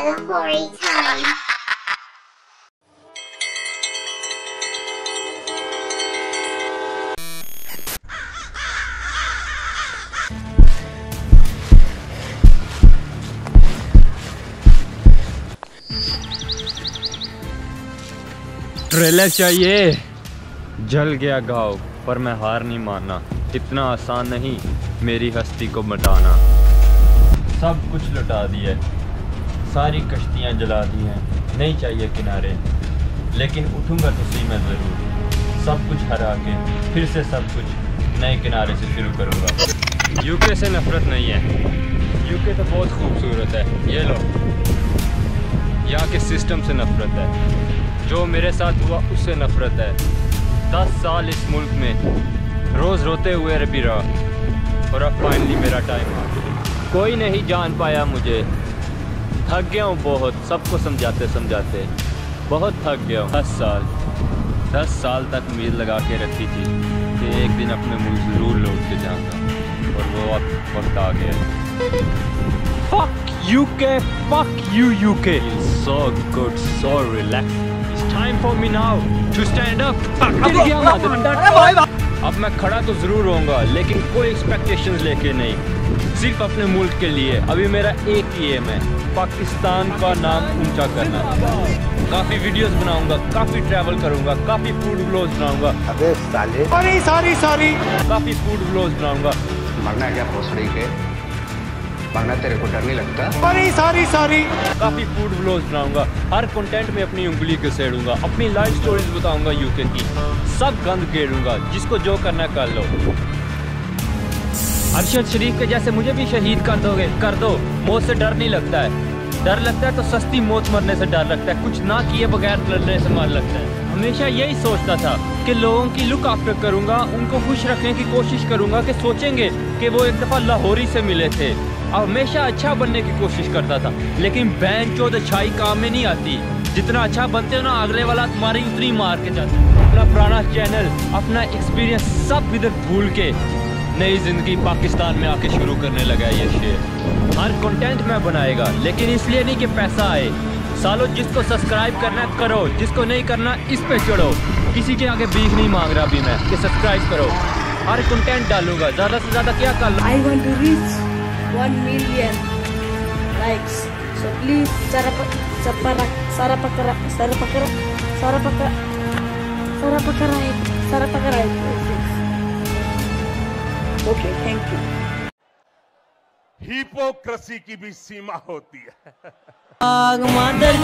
hoary time. Trailer चाहिए जल गया गाँव, पर मैं हार नहीं मानना। इतना आसान नहीं मेरी हस्ती को मिटाना। सब कुछ लुटा दिया सारी कश्तियाँ जला दी हैं। नहीं चाहिए किनारे। लेकिन उठूँगा तो सही मैं ज़रूर। सब कुछ हरा के फिर से सब कुछ नए किनारे से शुरू करूँगा। यूके से नफरत नहीं है। यूके तो बहुत खूबसूरत है। ये लो। यहाँ के सिस्टम से नफरत है। जो मेरे साथ हुआ उससे नफरत है। दस साल इस मुल्क में। रोज़ रोते हुए रबी रहा। और अब फाइनली मेरा टाइम आ। कोई नहीं जान पाया मुझे। थक गया हूँ बहुत सबको समझाते समझाते। बहुत थक गया हूँ। दस साल दस साल तक उम्मीद लगा के रखी थी कि एक दिन अपने मुँह ज़रूर लौट के जाऊँगा और वो अब वक्त आ गया Fuck UK, fuck you UK. So good, so relaxed. It's time for me now to stand up. mother- अब मैं खड़ा तो ज़रूर होऊँगा लेकिन कोई एक्सपेक्टेशन लेके नहीं। सिर्फ़ अपने मुल्क के लिए। अभी मेरा एक ही एम है। पाकिस्तान का नाम ऊँचा करना। काफ़ी वीडियोस बनाऊँगा काफ़ी ट्रैवल करूँगा काफ़ी फ़ूड ब्लॉग्स बनाऊँगा। अबे साले। सॉरी सॉरी सॉरी काफ़ी फ़ूड ब्लॉग्स बनाऊँगा। मरना क्या भोसड़ी के मरना तेरे को डर नहीं लगता? Sorry sorry sorry. काफ़ी फ़ूड व्लॉग्स बनाऊँगा। हर कंटेंट में अपनी उंगली घसेड़ूँगा। अपनी लाइफ स्टोरीज बताऊँगा यूके की। सब गंद गेड़ूँगा जिसको जो करना है कर लो। अरशद शरीफ के जैसे मुझे भी शहीद कर दोगे कर दो। मौत से डर नहीं लगता है। डर लगता है तो सस्ती मौत मरने से डर लगता है। कुछ ना किए बगैर लड़ने से मर लगता है। हमेशा यही सोचता था कि लोगों की लुक आफ्टर करूँगा, उनको खुश रखने की कोशिश करूँगा कि सोचेंगे कि वो एक दफ़ा लाहौरी से मिले थे। और हमेशा अच्छा बनने की कोशिश करता था, लेकिन बैन चौध अच्छाई काम में नहीं आती। जितना अच्छा बनते हो ना अगले वाला तुम्हारी उतनी मार के जाते अपना पुराना चैनल अपना एक्सपीरियंस सब इधर भूल के नई ज़िंदगी पाकिस्तान में आके शुरू करने लगा ये शेर। हर कंटेंट में बनाएगा, लेकिन इसलिए नहीं कि पैसा आए सालो जिसको सब्सक्राइब करना करो जिसको नहीं करना इस पे चढ़ो किसी के आगे बीख नहीं मांग रहा अभी मैं कि सब्सक्राइब करो। हर कंटेंट डालूँगा। ज़्यादा से ज़्यादा क्या कर लो? I want to reach one million likes so please सारा पक, सारा पकड़ा सारा पकड़ा सारा पकड़ा सारा पकड़ा सारा पकड़ा ओके थैंक यू हिपोक्रेसी की भी सीमा होती है। Mother